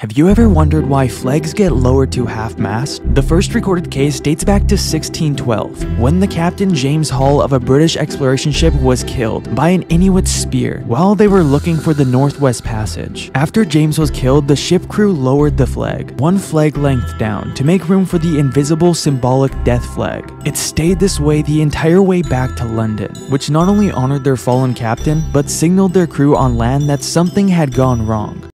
Have you ever wondered why flags get lowered to half-mast? The first recorded case dates back to 1612, when the captain James Hall of a British exploration ship was killed by an Inuit spear while they were looking for the Northwest Passage. After James was killed, the ship crew lowered the flag, one flag length down, to make room for the invisible symbolic death flag. It stayed this way the entire way back to London, which not only honored their fallen captain, but signaled their crew on land that something had gone wrong.